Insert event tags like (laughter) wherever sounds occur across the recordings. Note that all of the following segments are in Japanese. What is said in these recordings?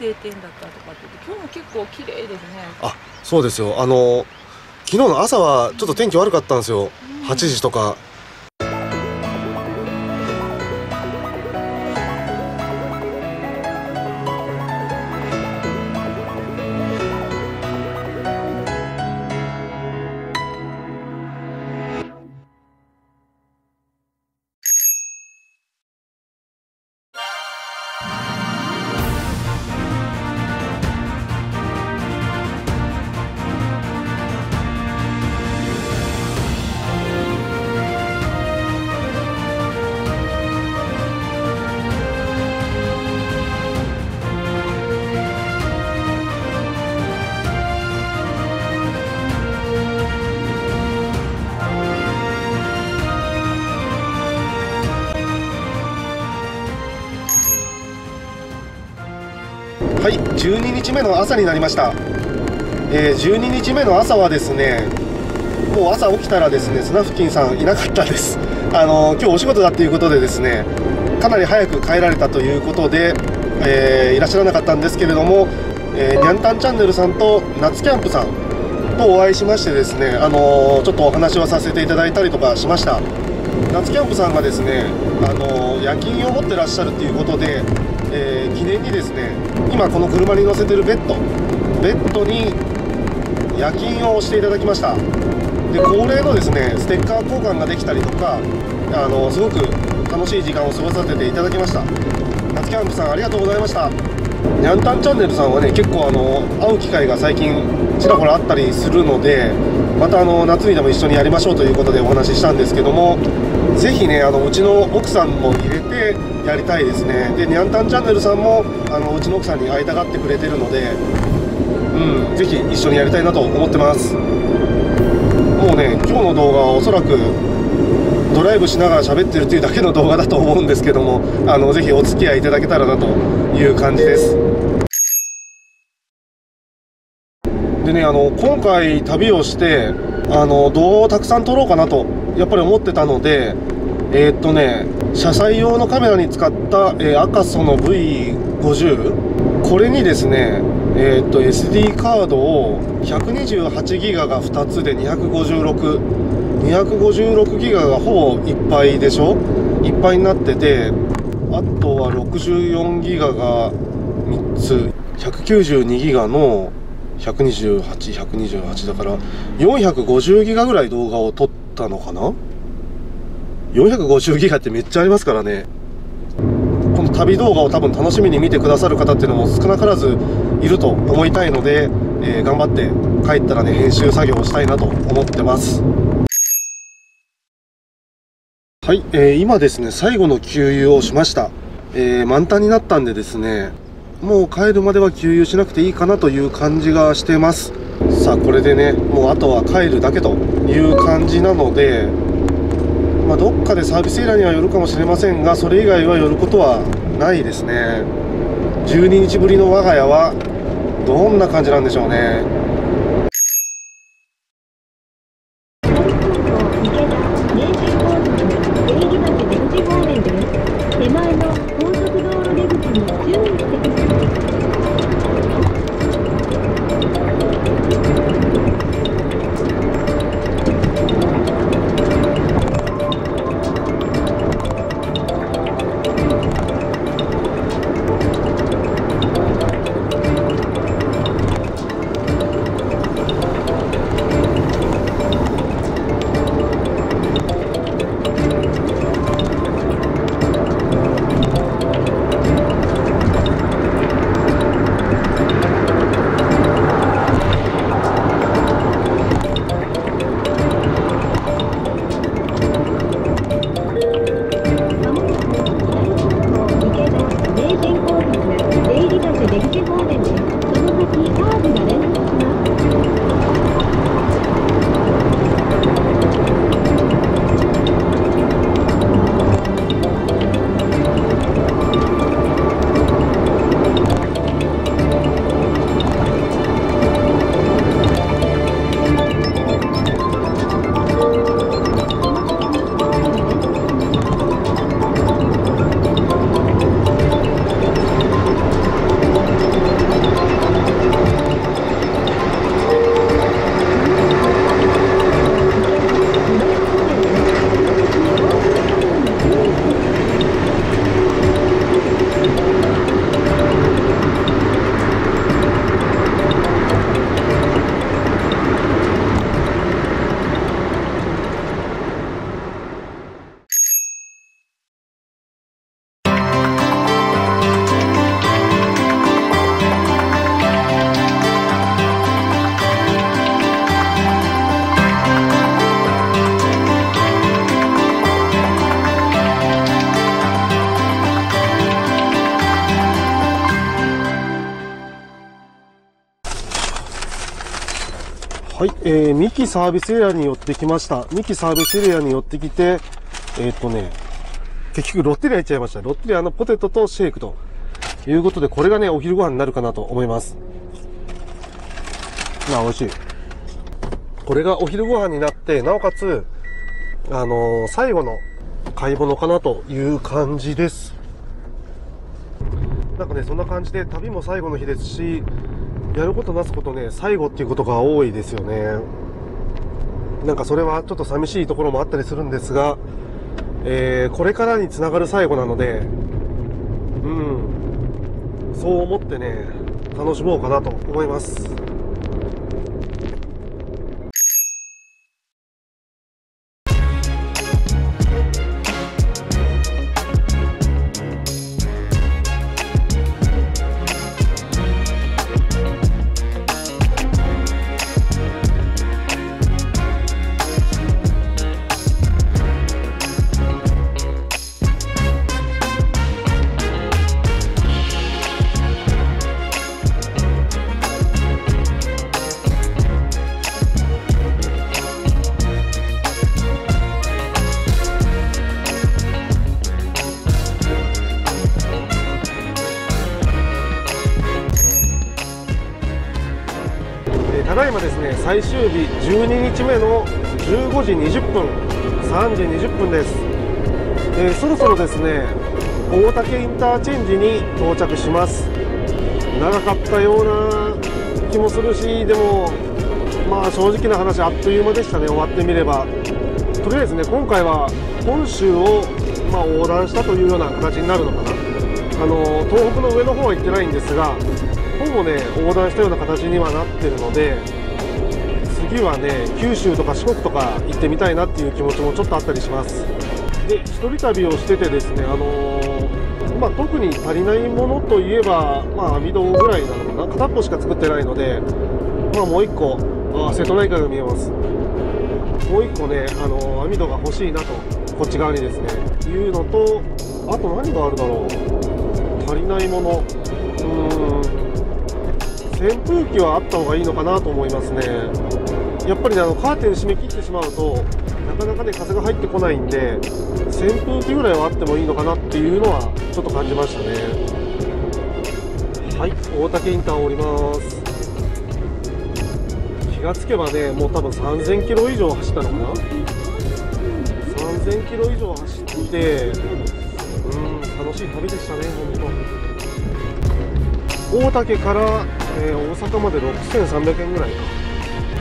晴天だったとかって今日も結構綺麗ですね。あそうですよ。あの昨日の朝はちょっと天気悪かったんですよ、うん、8時とかはい12日目の朝になりました、えー、12日目の朝はですねもう朝起きたらですねスナフキンさんいなかったです。(laughs) あの今日お仕事だっていうことでですねかなり早く帰られたということで、えー、いらっしゃらなかったんですけれども、えー、にゃんたんチャンネルさんと夏キャンプさんとお会いしましてですねあのちょっとお話をさせていただいたりとかしました。夏キャンプさんがですねあの夜勤を持ってらっしゃるっていうことでえー、記念にですね今この車に乗せてるベッドベッドに夜勤をしていただきました。で恒例のですねステッカー交換ができたりとかあのすごく楽しい時間を過ごさせていただきました。夏キャンプさんありがとうございました。にゃんたんチャンネルさんはね結構あの会う機会が最近ちらほらあったりするのでまたあの夏にでも一緒にやりましょうということでお話ししたんですけどもぜひねあのうちの奥さんも入れてやりたいですね。でにゃんたんチャンネルさんもあのうちの奥さんに会いたがってくれてるのでうんぜひ一緒にやりたいなと思ってます。もうね今日の動画はおそらくドライブしながら喋ってるというだけの動画だと思うんですけどもあのぜひお付き合いいただけたらなという感じです。でねあの今回旅をしてあの動画をたくさん撮ろうかなとやっぱり思ってたのでえー、っとね車載用のカメラに使った、えー、赤ソの V50 これにですねえー、っと SD カードを128ギガが2つで256256ギガがほぼいっぱいでしょ？いっぱいになっててあとは64ギガが3つ。192ギガの128128だから450ギガぐらい動画を撮ったのかな？450ギガってめっちゃありますからね。この旅動画を多分楽しみに見てくださる方っていうのも少なからずいると思いたいので、えー、頑張って帰ったらね編集作業をしたいなと思ってます。はい、えー、今ですね最後の給油をしました、えー、満タンになったんでですねもう帰るまでは給油しなくていいかなという感じがしてます。さあこれでねもうあとは帰るだけという感じなのでまあ、どっかでサービスエラーにはよるかもしれませんが、それ以外はよることはないですね。12日ぶりの我が家は、どんな感じなんでしょうね。の高速道路出口に注意してください。はい、えー、三木サービスエリアに寄ってきました。三木サービスエリアに寄ってきて、えーっ、とね、結局ロッテリア行っちゃいました。ロッテリアのポテトとシェイクということで、これがね、お昼ご飯になるかなと思います。まあ、美味しい。これがお昼ご飯になって、なおかつ、あのー最後の買い物かなという感じです。なんかね、そんな感じで旅も最後の日ですし、やることなすことね、最後っていうことが多いですよね。なんかそれはちょっと寂しいところもあったりするんですが、えーこれからにつながる最後なので、うん、そう思ってね、楽しもうかなと思います。最終日12日目の15時20分3時20分です、えーそろそろですね大竹インターチェンジに到着します。長かったような気もするしでもまあ正直な話あっという間でしたね終わってみれば。とりあえずね今回は本州を、まあ、横断したというような形になるのかな。あの東北の上の方は行ってないんですがほぼね横断したような形にはなってるので次はね九州とか四国とか行ってみたいなっていう気持ちもちょっとあったりします。で一人旅をしててですねあのーまあ、特に足りないものといえば、まあ、網戸ぐらいなのかな。片っぽしか作ってないので、まあ、もう1個あ瀬戸内海が見えます。もう1個ね、あのー網戸が欲しいなとこっち側にですねいうのとあと何があるだろう。足りないもの。うーん。扇風機はあった方がいいのかなと思いますね。やっぱりねあのカーテン閉め切ってしまうとなかなかね風が入ってこないんで扇風機ぐらいはあってもいいのかなっていうのはちょっと感じましたね。はい大竹インターを降ります。気がつけばねもう多分3000キロ以上走ったのかな。3000キロ以上走ってうん楽しい旅でしたね本当。大竹から、えー大阪まで6300円ぐらいか。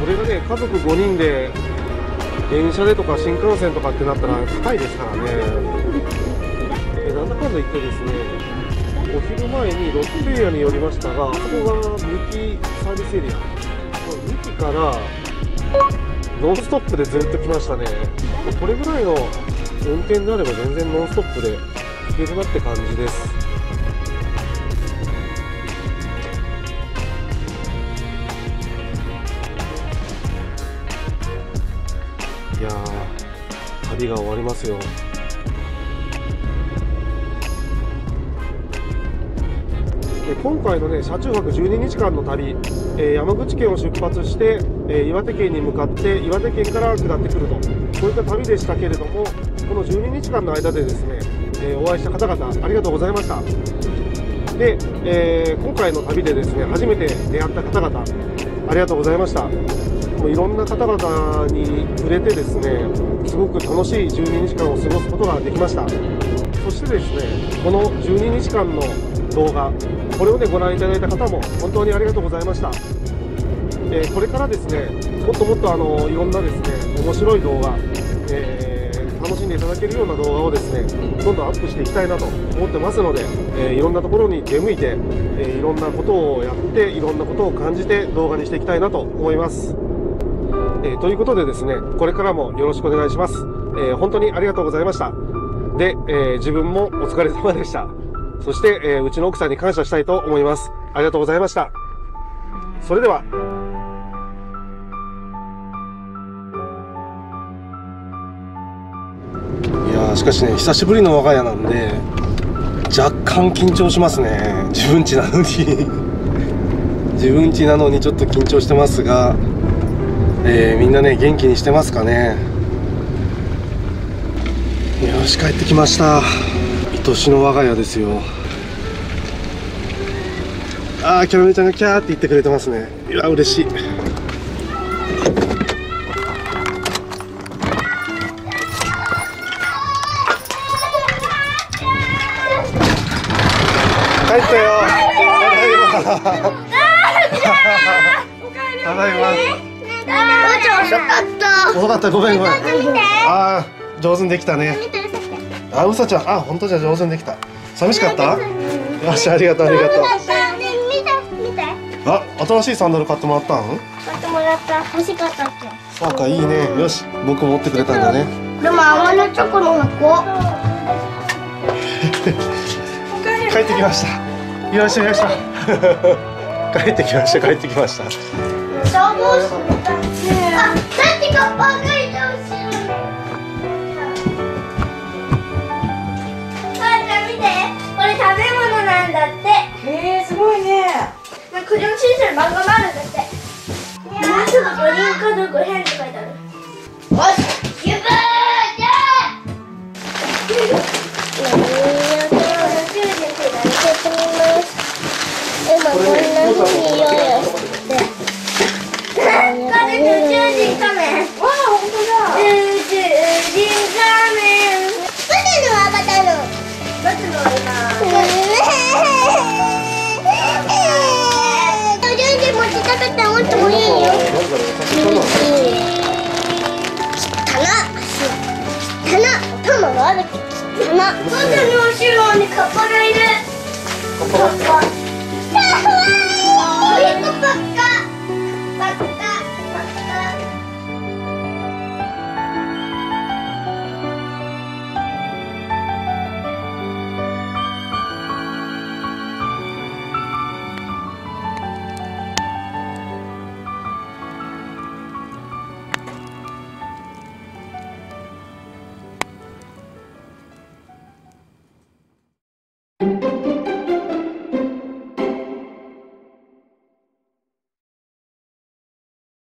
これがね家族5人で電車でとか新幹線とかってなったら高いですからね。えなんだかんだ言ってですねお昼前にロッテエリアに寄りましたがあそこが三木サービスエリア。三木からノンストップでずっと来ましたね。これぐらいの運転になれば全然ノンストップで行けるなって感じです。が終わりますよ。今回のね車中泊12日間の旅、え山口県を出発して、え岩手県に向かって岩手県から下ってくると。こういった旅でしたけれどもこの12日間の間でですね、えお会いした方々ありがとうございました。で、えー今回の旅でですね初めて出会った方々ありがとうございました。もういろんな方々に触れてですねすごく楽しい12日間を過ごすことができました。そしてですねこの12日間の動画これをねご覧いただいた方も本当にありがとうございました、えーこれからですねもっともっとあのいろんなですね面白い動画、えー楽しんでいただけるような動画をですねどんどんアップしていきたいなと思ってますので、えーいろんなところに出向いて、えいろんなことをやっていろんなことを感じて動画にしていきたいなと思います。えーということでですね、これからもよろしくお願いします。えー本当にありがとうございました。で、えー自分もお疲れ様でした。そして、えーうちの奥さんに感謝したいと思います。ありがとうございました。それでは。いやーしかしね、久しぶりの我が家なんで、若干緊張しますね。自分家なのに。(laughs) 自分家なのにちょっと緊張してますが、えーみんなね元気にしてますかね。よし帰ってきました。愛しの我が家ですよ。あーキャラメルちゃんがキャーって言ってくれてますね。いや嬉しい。帰ったよ。ただいま。(laughs) ただいま遅かった。遅かったごめんごめん。あー上手にできたね。あうさちゃんあ本当じゃ上手にできた寂しかった？よしありがとうありがとう。あ新しいサンダル買ってもらったん？買ってもらった。欲しかったっけ？そうかいいねよし僕持ってくれたんだねでも甘のチョコの箱。(laughs) (laughs) 帰ってきましたよいしょよいしょ帰ってきました帰ってきました消防士みたい。あ、さっきカッパがいてほしい。母ちゃん見て。これ食べ物なんだって。へえすごいねなん漫画もあるんだって。もうすぐ4人家族編